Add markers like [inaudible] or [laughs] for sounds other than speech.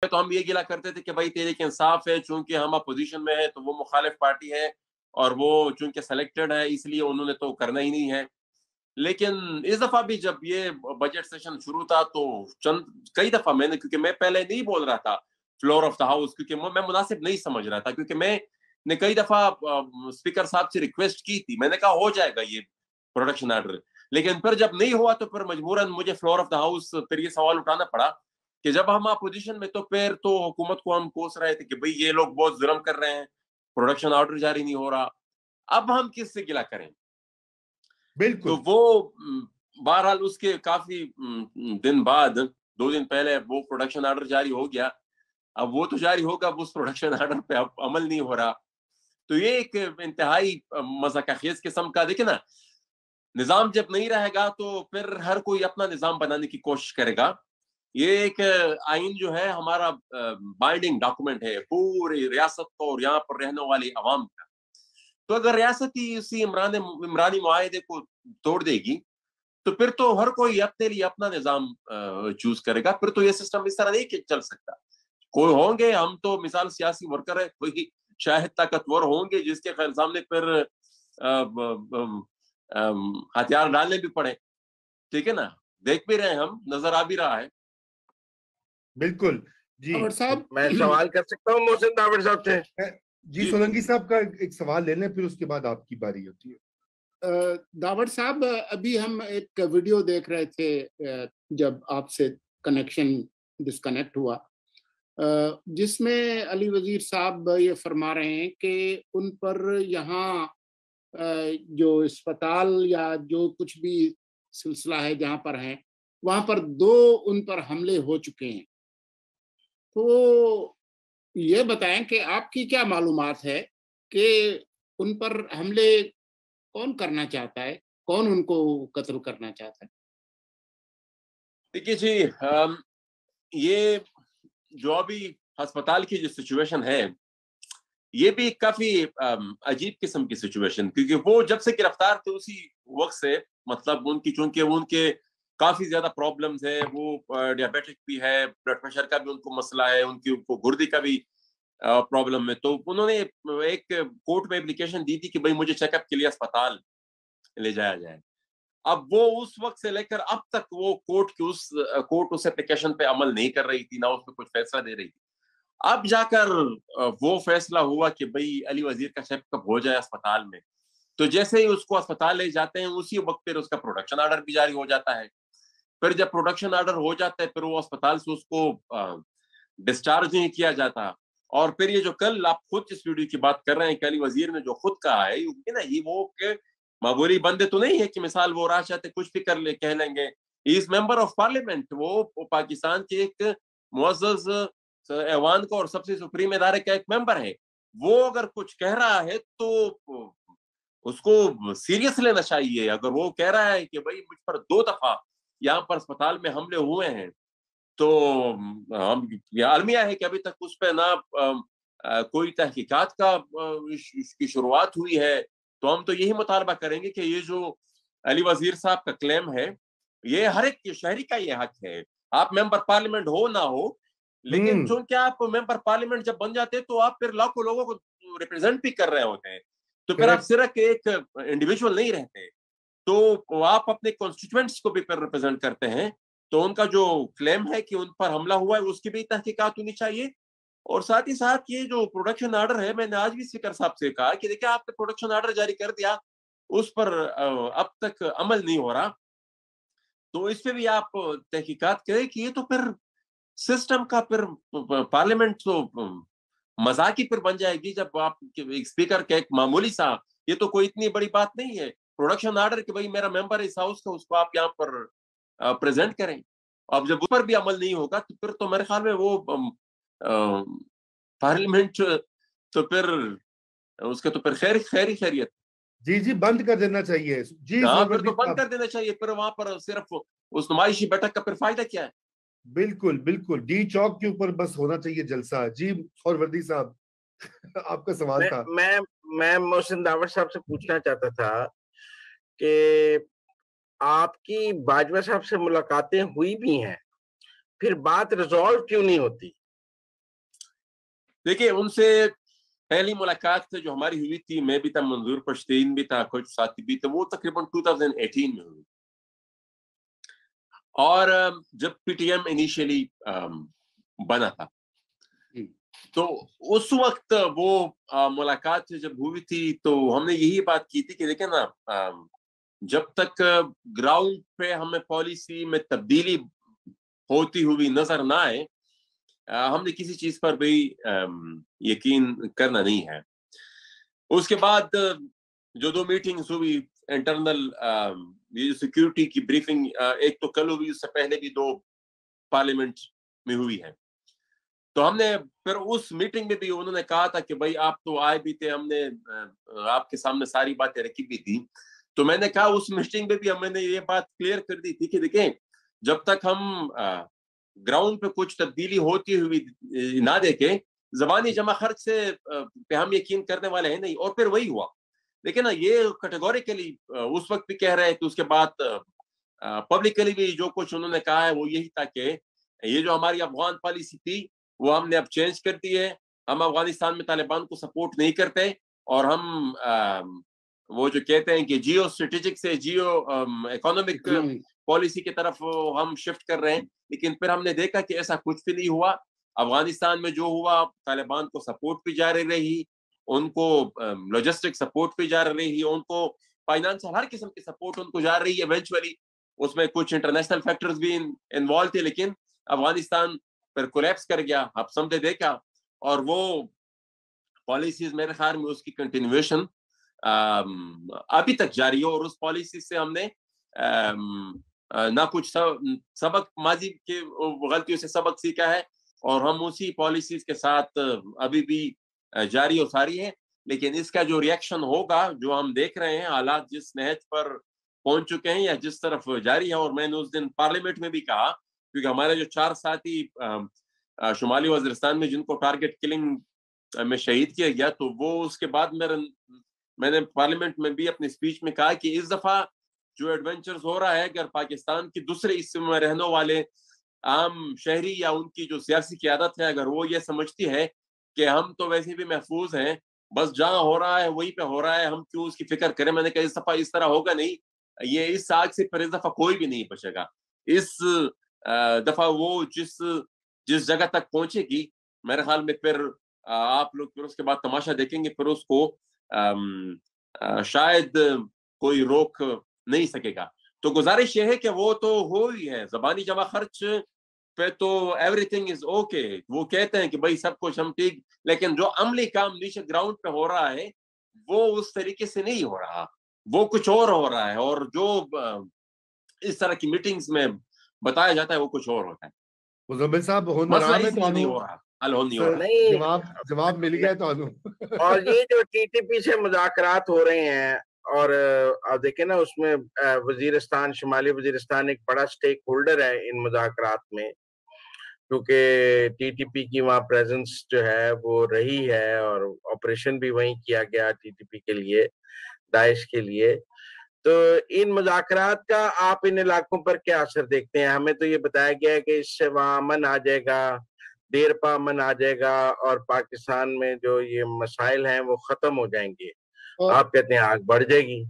تو ہم یہ گلا کرتے تھے کہ بھائی تحریک انصاف ہے، چونکہ ہم اپوزیشن میں ہیں تو وہ مخالف پارٹی ہے اور وہ چونکہ سلیکٹڈ ہے اس لیے انہوں نے تو کرنا ہی نہیں ہے۔ لیکن اس دفعہ بھی جب یہ بجٹ سیشن شروع تھا تو چند، کئی دفعہ میں نے، کیونکہ میں پہلے نہیں بول رہا تھا فلور آف دا ہاؤس کیونکہ میں مناسب نہیں سمجھ رہا تھا۔ کیونکہ میں نے کئی دفعہ اسپیکر صاحب سے ریکویسٹ کی تھی۔ میں نے کہا ہو جائے گا یہ پروڈکشن آرڈر لیکن پھر جب نہیں ہوا تو پھر مجبوراً مجھے فلور آف دا ہاؤس پھر یہ سوال اٹھانا پڑا۔ کہ جب ہم اپوزیشن میں تو پھر تو حکومت کو ہم کوس رہے تھے کہ بھئی یہ لوگ بہت ظلم کر رہے ہیں پروڈکشن آرڈر جاری نہیں ہو رہا۔ اب ہم کس سے گلا کریں؟ بالکل۔ تو وہ بہرحال اس کے کافی دن بعد دو دن پہلے وہ پروڈکشن آرڈر جاری ہو گیا۔ اب وہ تو جاری ہوگا اس پروڈکشن آرڈر پہ اب عمل نہیں ہو رہا۔ تو یہ ایک انتہائی کا خیز قسم کا دیکھیں نا نظام جب نہیں رہے گا تو پھر ہر کوئی اپنا نظام بنانے کی کوشش کرے گا۔ یہ ایک آئین جو ہے ہمارا بائنڈنگ ڈاکومنٹ ہے، پوری ریاست کو اور یہاں پر رہنے والی عوام کا۔ تو اگر ریاست ہی اسی عمران، عمرانی معاہدے کو توڑ دے گی، تو پھر تو ہر کوئی اپنے لیے اپنا نظام چوز کرے گا۔ پھر تو یہ سسٹم اس طرح نہیں چل سکتا۔ کوئی ہوں گے، ہم تو مثال سیاسی ورکر ہے کوئی شاہد طاقتور ہوں گے جس کے خیال سامنے پھر ہتھیار ڈالنے بھی پڑے۔ ٹھیک ہے نا؟ دیکھ بھی رہے ہم، نظر آ بھی رہا ہے۔ بالکل جی صاحب میں سوال کر سکتا ہوں محسن داور صاحب سے؟ جی, جی۔ سولنگی صاحب کا ایک سوال لے لیں پھر اس کے بعد آپ کی باری ہوتی ہے۔ داور صاحب ابھی ہم ایک ویڈیو دیکھ رہے تھے جب آپ سے کنیکشن ڈسکنیکٹ ہوا۔ جس میں علی وزیر صاحب یہ فرما رہے ہیں کہ ان پر یہاں جو اسپتال یا جو کچھ بھی سلسلہ ہے جہاں پر ہیں وہاں پر دو ان پر حملے ہو چکے ہیں۔ تو یہ بتائیں کہ آپ کی کیا معلومات ہے کہ ان پر حملے کون کرنا چاہتا ہے؟ کون ان کو قتل کرنا چاہتا ہے؟ دیکھیے جی یہ جو ابھی ہسپتال کی جو سچویشن ہے، یہ بھی کافی عجیب قسم کی سچویشن کیونکہ وہ جب سے گرفتار تھے اسی وقت سے مطلب ان کی، چونکہ ان کے کافی زیادہ پرابلمز ہے وہ ڈیابیٹک بھی ہے بلڈ پریشر کا بھی ان کو مسئلہ ہے، ان کی گردی کا بھی پرابلم ہے۔ تو انہوں نے ایک کورٹ میں اپلیکیشن دی تھی کہ بھائی مجھے چیک اپ کے لیے اسپتال لے جایا جائے۔ اب وہ اس وقت سے لے کر اب تک وہ کورٹ کی اس کورٹ اس اپلیکیشن پہ عمل نہیں کر رہی تھی، نہ اس پہ کچھ فیصلہ دے رہی تھی۔ اب جا کر وہ فیصلہ ہوا کہ بھائی علی وزیر کا چیک اپ ہو جائے اسپتال میں۔ تو جیسے ہی اس کو اسپتال لے جاتے ہیں، اسی وقت پھر اس کا پروڈکشن آرڈر بھی جاری ہو جاتا ہے۔ پھر جب پروڈکشن آرڈر ہو جاتا ہے پھر وہ اسپتال سے اس کو ڈسچارج نہیں کیا جاتا۔ اور پھر یہ جو کل آپ خود اس ویڈیو کی بات کر رہے ہیں کہ وزیر نے جو خود کہا ہے نا، یہ وہ کہ معمولی بندے تو نہیں ہے کہ مثال وہ راہ چاہتے کچھ بھی کر لے، کہہ لیں گے۔ از ممبر آف پارلیمنٹ وہ پاکستان کے ایک معزز ایوان کا اور سب سے سپریم ادارے کا ایک ممبر ہے۔ وہ اگر کچھ کہہ رہا ہے تو اس کو سیریس لینا چاہیے۔ اگر وہ کہہ رہا ہے کہ بھائی مجھ پر دو دفعہ یہاں پر اسپتال میں حملے ہوئے ہیں۔ تو ہم یہ عالمیہ ہے کہ ابھی تک اس پہ نہ کوئی تحقیقات کا کی شروعات ہوئی ہے۔ تو ہم تو یہی مطالبہ کریں گے کہ یہ جو علی وزیر صاحب کا کلیم ہے یہ ہر ایک شہری کا یہ حق ہے۔ آپ ممبر پارلیمنٹ ہو نہ ہو لیکن چونکہ آپ ممبر پارلیمنٹ جب بن جاتے تو آپ پھر لاکھوں لوگوں کو ریپرزینٹ بھی کر رہے ہوتے ہیں۔ تو پھر آپ صرف ایک انڈیویجول نہیں رہتے۔ تو آپ اپنے کانسٹیٹوینٹس کو بھی پھر ریپرزینٹ کرتے ہیں۔ تو ان کا جو کلیم ہے کہ ان پر حملہ ہوا ہے، اس کی بھی تحقیقات ہونی چاہیے۔ اور ساتھ ہی ساتھ یہ جو پروڈکشن آرڈر ہے، میں نے آج بھی سپیکر صاحب سے کہا کہ دیکھیں، آپ نے پروڈکشن آرڈر جاری کر دیا، اس پر اب تک عمل نہیں ہو رہا۔ تو اس پہ بھی آپ تحقیقات کریں کہ یہ تو پھر سسٹم کا پھر پارلیمنٹ تو مزاقی پھر بن جائے گی۔ جب آپ اسپیکر کا ایک معمولی سا، یہ تو کوئی اتنی بڑی بات نہیں ہے۔ پروڈکشن آرڈر کہ بھائی میرا ممبر اس ہاؤس کا اس کو آپ یہاں پر پریزنٹ کریں۔ اب جب اس پر بھی عمل نہیں ہوگا تو پھر تو میرے خیال میں وہ پارلیمنٹ تو پھر اس کے تو پھر خیر خیری خیریت۔ جی جی بند کر دینا چاہیے۔ جی ہاں پھر تو بند کر دینا چاہیے۔ پھر وہاں پر صرف اس نمائشی بیٹھک کا پھر فائدہ کیا ہے؟ بالکل بالکل۔ ڈی چوک کے اوپر بس ہونا چاہیے جلسہ۔ جی اور وردی صاحب [laughs] آپ کا سوال تھا۔ میں میں محسن داور صاحب سے پوچھنا چاہتا تھا کہ آپ کی باجوہ صاحب سے ملاقاتیں ہوئی بھی ہیں پھر بات ریزالو کیوں نہیں ہوتی؟ دیکھیے ان سے پہلی ملاقات سے جو ہماری ہوئی تھی میں بھی تھا منظور پشتین بھی تھا کچھ ساتھی بھی تھے وہ تقریباً 2018 میں ہوئی۔ اور جب پی ٹی ایم انیشلی بنا تھا۔ تو اس وقت وہ ملاقات جب ہوئی تھی تو ہم نے یہی بات کی تھی کہ دیکھیں نا جب تک گراؤنڈ پہ ہمیں پالیسی میں تبدیلی ہوتی ہوئی نظر نہ آئے ہم نے کسی چیز پر بھی یقین کرنا نہیں ہے۔ اس کے بعد جو دو میٹنگز ہوئی انٹرنل یہ سیکیورٹی کی بریفنگ ایک تو کل ہوئی، اس سے پہلے بھی دو پارلیمنٹ میں ہوئی ہے۔ تو ہم نے پھر اس میٹنگ میں بھی انہوں نے کہا تھا کہ بھائی، آپ تو آئے بھی تھے، ہم نے آپ کے سامنے ساری باتیں رکھی بھی تھی تو میں نے کہا اس میٹنگ میں بھی ہم نے یہ بات کلیئر کر دی تھی کہ دیکھیں، جب تک ہم گراؤنڈ پہ کچھ تبدیلی ہوتی ہوئی نہ دیکھیں، زبانی جمع خرچ سے پہ ہم یقین کرنے والے ہیں، نہیں، اور پھر وہی ہوا۔ لیکن نا، یہ کیٹیگوریکلی اس وقت بھی کہہ رہے کہ اس کے بعد پبلکلی بھی جو کچھ انہوں نے کہا ہے، وہ یہی تھا کہ یہ جو ہماری افغان پالیسی تھی، وہ ہم نے اب چینج کر دی ہے۔ ہم افغانستان میں طالبان کو سپورٹ نہیں کرتے اور ہم وہ جو کہتے ہیں کہ جیو اسٹریٹجک سے جیو اکانومک پالیسی کی طرف ہم شفٹ کر رہے ہیں۔ لیکن پھر ہم نے دیکھا کہ ایسا کچھ بھی نہیں ہوا۔ افغانستان میں جو ہوا طالبان کو سپورٹ بھی جاری رہی ان کو لاجسٹک سپورٹ بھی جاری رہی ان کو فائنانشل ہر قسم کی سپورٹ ان کو جا رہی۔ ہے ایونچولی اس میں کچھ انٹرنیشنل فیکٹرز بھی انوالو تھے لیکن افغانستان پھر کولیپس کر گیا۔ آپ سمجھے دیکھا۔ اور وہ پالیسیز میرے خیال میں اس کی کنٹینیویشن ابھی تک جاری ہو اور اس پالیسی سے ہم نے نہ کچھ سبق ماضی کے غلطیوں سے سبق سیکھا ہے اور ہم اسی پالیسیز کے ساتھ ابھی بھی جاری اور ساری ہے لیکن اس کا جو ریئیکشن ہوگا، جو ہم دیکھ رہے ہیں، حالات جس نہج پر پہنچ چکے ہیں یا جس طرف جاری ہے اور میں نے اس دن پارلیمنٹ میں بھی کہا، کیونکہ ہمارے جو چار ساتھی شمالی وزیرستان میں جن کو ٹارگٹ کلنگ میں شہید کیا گیا، تو وہ اس کے بعد میرے میں نے پارلیمنٹ میں بھی اپنی سپیچ میں کہا کہ اس دفعہ جو ایڈونچرز ہو رہا ہے، اگر پاکستان کی دوسرے حصے میں رہنے والے عام شہری یا ان کی جو سیاسی قیادت ہے، اگر وہ یہ سمجھتی ہے کہ ہم تو ویسے بھی محفوظ ہیں، بس جہاں ہو رہا ہے وہیں پہ ہو رہا ہے، ہم کیوں اس کی فکر کریں؟ میں نے کہا اس دفعہ اس طرح ہوگا نہیں، یہ اس آگ سے پھر اس دفعہ کوئی بھی نہیں بچے گا۔ اس دفعہ وہ جس جس جگہ تک پہنچے گی، میرے خیال میں پھر آپ لوگ پھر اس کے بعد تماشا دیکھیں گے، پھر اس کو شاید کوئی روک نہیں سکے گا۔ تو گزارش یہ ہے کہ وہ تو ہو ہی ہے۔ زبانی جمع خرچ پہ تو ایوری تھنگ از اوکے وہ کہتے ہیں کہ بھائی سب کچھ ہم ٹھیک لیکن جو عملی کام نیچے گراؤنڈ پہ ہو رہا ہے وہ اس طریقے سے نہیں ہو رہا۔ وہ کچھ اور ہو رہا ہے اور جو اس طرح کی میٹنگز میں بتایا جاتا ہے وہ کچھ اور ہوتا ہے۔ صاحب ہو رہا۔ جواب مل گیا تو اور یہ جو ٹی ٹی پی سے مذاکرات ہو رہے ہیں اور دیکھیں نا اس میں وزیرستان شمالی وزیرستان ایک بڑا سٹیک ہولڈر ہے ان مذاکرات میں۔ کیونکہ ٹی ٹی پی کی وہاں پریزنس جو ہے وہ رہی ہے اور آپریشن بھی وہیں کیا گیا ٹی ٹی پی کے لیے داعش کے لیے۔ تو ان مذاکرات کا آپ ان علاقوں پر کیا اثر دیکھتے ہیں؟ ہمیں تو یہ بتایا گیا ہے کہ اس سے وہاں امن آ جائے گا۔ دیر پا امن آ جائے گا اور پاکستان میں جو یہ مسائل ہیں وہ ختم ہو جائیں گے۔ آپ کہتے ہیں آگ بڑھ جائے گی۔